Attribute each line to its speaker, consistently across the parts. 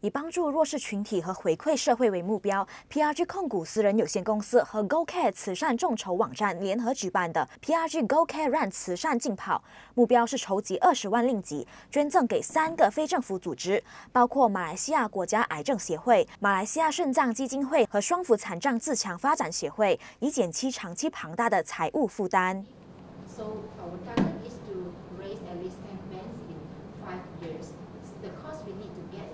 Speaker 1: 以帮助弱势群体和回馈社会为目标，PRG 控股私人有限公司和 Go Care 慈善众筹网站联合举办的 PRG Go Care Run 慈善竞跑，目标是筹集二十万令吉，捐赠给三个非政府组织，包括马来西亚国家癌症协会、马来西亚肾脏基金会和双福残障自强发展协会，以减轻长期庞大的财务负担。
Speaker 2: So our target is to raise at least 10 bands in five years. The cost we need to get.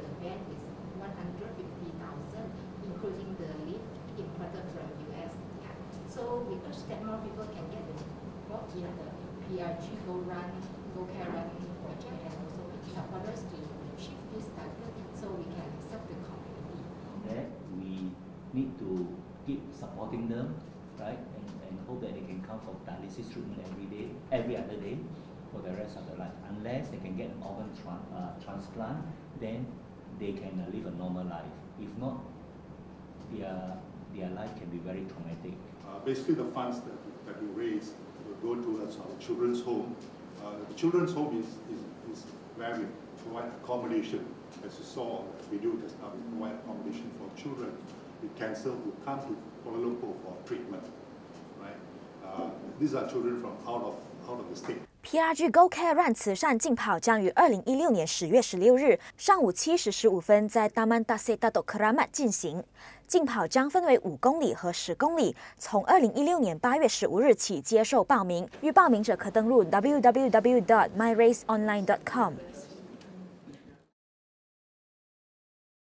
Speaker 2: Including the lift imported from US. Yeah. So we urge that more people can get involved in the PRG Go Run, Go Care Run project and also support us to achieve this target so we can serve the community.
Speaker 3: That we need to keep supporting them, right? And, and hope that they can come for dialysis treatment every day, every other day for the rest of their life. Unless they can get an organ tra uh, transplant, then they can uh, live a normal life. If not, their, their life can be very traumatic.
Speaker 4: Uh, basically, the funds that, that we raise will go towards our children's home. Uh, the children's home is, is, is where we provide accommodation. As you saw on the video just now, we provide accommodation for children with cancer who come to Kuala Lumpur for treatment. Right? Uh, these are children from out of, out of the state.
Speaker 1: DRG Go Care Run 慈善竞跑将于二零一六年十月十六日上午七时十五分在 Daman d a s e Dato k r a m a 进行。竞跑将分为五公里和十公里，从二零一六年八月十五日起接受报名。预报名者可登录 www.myraceonline.com。